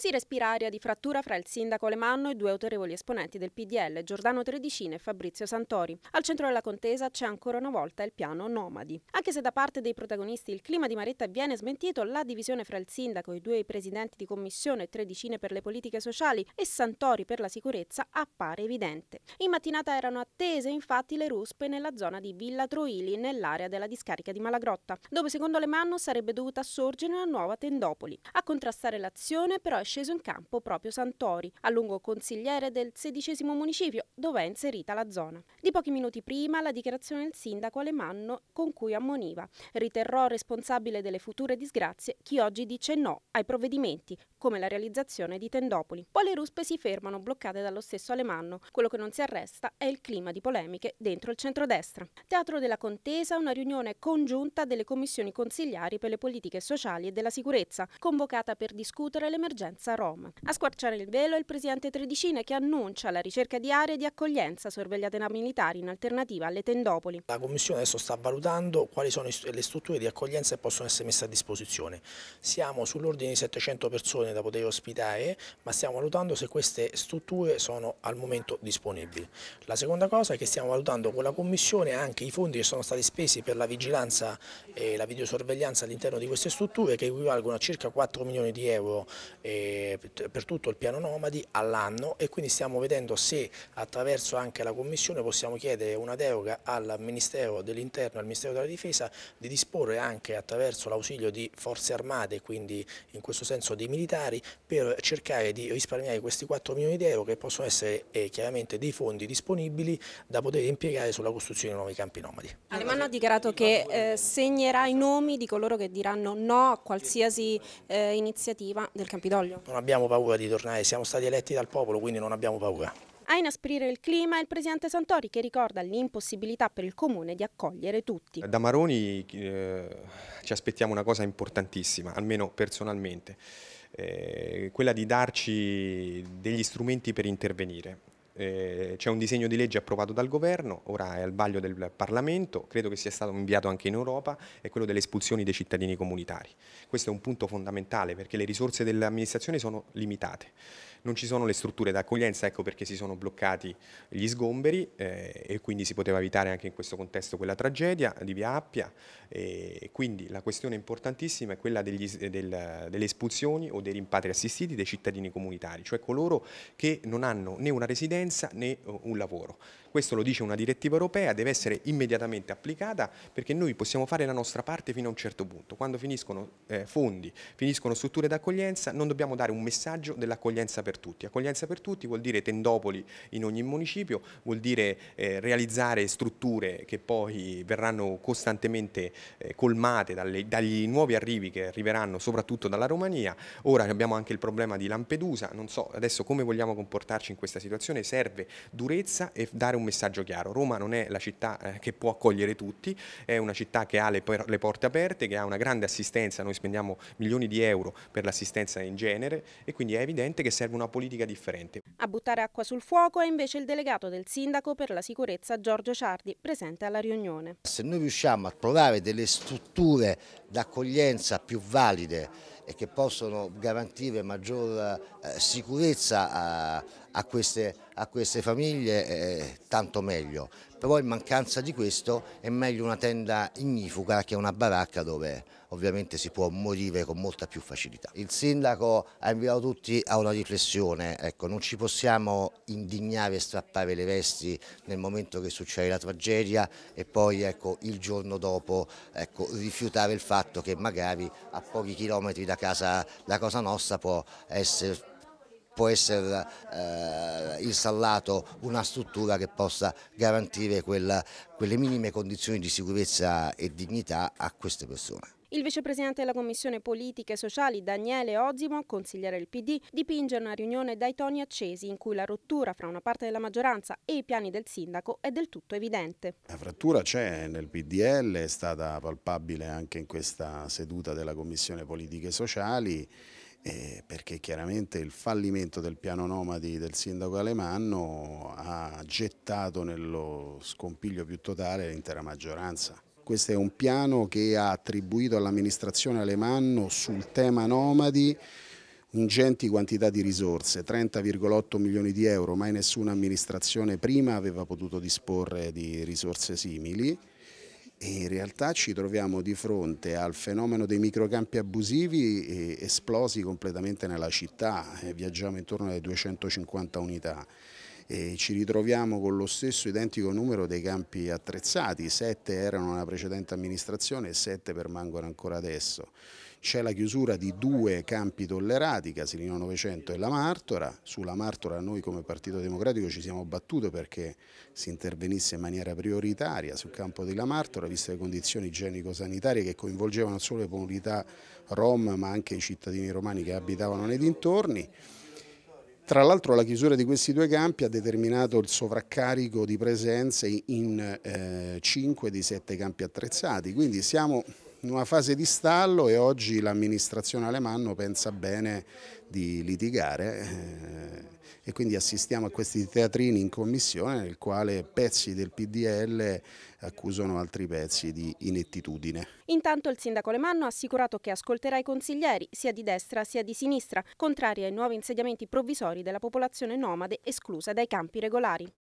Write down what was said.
Si respira aria di frattura fra il sindaco Alemanno e due autorevoli esponenti del PDL, Giordano Tredicini e Fabrizio Santori. Al centro della contesa c'è ancora una volta il piano Nomadi. Anche se da parte dei protagonisti il clima di Maretta viene smentito, la divisione fra il sindaco, i due presidenti di commissione, Tredicine per le politiche sociali e Santori per la sicurezza appare evidente. In mattinata erano attese infatti le ruspe nella zona di Villa Troili, nell'area della discarica di Malagrotta, dove secondo Alemanno sarebbe dovuta sorgere una nuova Tendopoli. A contrastare l'azione però è sceso in campo proprio Santori, a lungo consigliere del sedicesimo municipio, dove è inserita la zona. Di pochi minuti prima la dichiarazione del sindaco Alemanno con cui ammoniva riterrò responsabile delle future disgrazie chi oggi dice no ai provvedimenti, come la realizzazione di Tendopoli. Poi le ruspe si fermano bloccate dallo stesso Alemanno. Quello che non si arresta è il clima di polemiche dentro il centrodestra. Teatro della contesa, una riunione congiunta delle commissioni consigliari per le politiche sociali e della sicurezza, convocata per discutere l'emergenza Roma. A squarciare il velo è il presidente Tredicine che annuncia la ricerca di aree di accoglienza sorvegliate da militari in alternativa alle tendopoli. La Commissione adesso sta valutando quali sono le strutture di accoglienza che possono essere messe a disposizione. Siamo sull'ordine di 700 persone da poter ospitare, ma stiamo valutando se queste strutture sono al momento disponibili. La seconda cosa è che stiamo valutando con la Commissione anche i fondi che sono stati spesi per la vigilanza e la videosorveglianza all'interno di queste strutture che equivalgono a circa 4 milioni di euro eh, per tutto il piano Nomadi all'anno e quindi stiamo vedendo se attraverso anche la Commissione possiamo chiedere una deroga al Ministero dell'Interno e al Ministero della Difesa di disporre anche attraverso l'ausilio di forze armate, quindi in questo senso dei militari, per cercare di risparmiare questi 4 milioni di euro che possono essere eh, chiaramente dei fondi disponibili da poter impiegare sulla costruzione di nuovi campi nomadi. Alemanno ha dichiarato che eh, segnerà i nomi di coloro che diranno no a qualsiasi eh, iniziativa del Campidoglio. Non abbiamo paura di tornare, siamo stati eletti dal popolo, quindi non abbiamo paura. A inasprire il clima è il presidente Santori che ricorda l'impossibilità per il comune di accogliere tutti. Da Maroni eh, ci aspettiamo una cosa importantissima, almeno personalmente, eh, quella di darci degli strumenti per intervenire. Eh, c'è un disegno di legge approvato dal governo, ora è al vaglio del Parlamento, credo che sia stato inviato anche in Europa, è quello delle espulsioni dei cittadini comunitari. Questo è un punto fondamentale perché le risorse dell'amministrazione sono limitate non ci sono le strutture d'accoglienza, ecco perché si sono bloccati gli sgomberi eh, e quindi si poteva evitare anche in questo contesto quella tragedia di Via Appia e quindi la questione importantissima è quella degli, del, delle espulsioni o dei rimpatri assistiti dei cittadini comunitari, cioè coloro che non hanno né una residenza né un lavoro. Questo lo dice una direttiva europea, deve essere immediatamente applicata perché noi possiamo fare la nostra parte fino a un certo punto. Quando finiscono eh, fondi, finiscono strutture d'accoglienza, non dobbiamo dare un messaggio dell'accoglienza per tutti. Accoglienza per tutti vuol dire tendopoli in ogni municipio, vuol dire eh, realizzare strutture che poi verranno costantemente eh, colmate dalle, dagli nuovi arrivi che arriveranno soprattutto dalla Romania. Ora abbiamo anche il problema di Lampedusa, non so adesso come vogliamo comportarci in questa situazione, serve durezza e dare un messaggio chiaro. Roma non è la città eh, che può accogliere tutti, è una città che ha le, le, porte aperte, che ha una grande assistenza, noi spendiamo milioni di euro per l'assistenza in genere e quindi è evidente che serve una politica differente. A buttare acqua sul fuoco è invece il delegato del sindaco per la sicurezza Giorgio Ciardi, presente alla riunione. Se noi riusciamo a trovare delle strutture d'accoglienza più valide e che possono garantire maggior eh, sicurezza a, a, queste, a, queste, famiglie, eh, tanto meglio. Però in mancanza di questo è meglio una tenda ignifuga che una baracca dove ovviamente si può morire con molta più facilità. Il sindaco ha invitato tutti a una riflessione, ecco, non ci possiamo indignare e strappare le vesti nel momento che succede la tragedia e poi ecco, il giorno dopo ecco, rifiutare il fatto che magari a pochi chilometri da casa, da casa nostra può essere può essere eh, installato una struttura che possa garantire quella, quelle minime condizioni di sicurezza e dignità a queste persone. Il vicepresidente della Commissione Politiche e Sociali Daniele Ozimo, consigliere del PD, dipinge una riunione dai toni accesi in cui la rottura fra una parte della maggioranza e i piani del sindaco è del tutto evidente. La frattura c'è nel PDL, è stata palpabile anche in questa seduta della Commissione Politiche e Sociali eh, perché chiaramente il fallimento del piano nomadi del sindaco Alemanno ha gettato nello scompiglio più totale l'intera maggioranza. Questo è un piano che ha attribuito all'amministrazione Alemanno sul tema nomadi ingenti quantità di risorse, 30,8 milioni di euro, mai nessuna amministrazione prima aveva potuto disporre di risorse simili e in realtà ci troviamo di fronte al fenomeno dei microcampi abusivi esplosi completamente nella città, viaggiamo intorno alle 250 unità e ci ritroviamo con lo stesso identico numero dei campi attrezzati, sette erano nella precedente amministrazione e sette permangono ancora adesso. C'è la chiusura di due campi tollerati, Casilino 900 e La Martora. Sulla Martora noi come Partito Democratico ci siamo battuti perché si intervenisse in maniera prioritaria sul campo di La Martora, viste le condizioni igienico-sanitarie che coinvolgevano solo le comunità rom ma anche i cittadini romani che abitavano nei dintorni. Tra l'altro la chiusura di questi due campi ha determinato il sovraccarico di presenze in eh, 5 di 7 campi attrezzati, quindi siamo in una fase di stallo e oggi l'amministrazione Alemanno pensa bene di litigare eh, e quindi assistiamo a questi teatrini in commissione nel quale pezzi del PDL accusano altri pezzi di inettitudine. Intanto il sindaco Alemanno ha assicurato che ascolterà i consiglieri sia di destra sia di sinistra, contrari ai nuovi insediamenti provvisori della popolazione nomade esclusa dai campi regolari.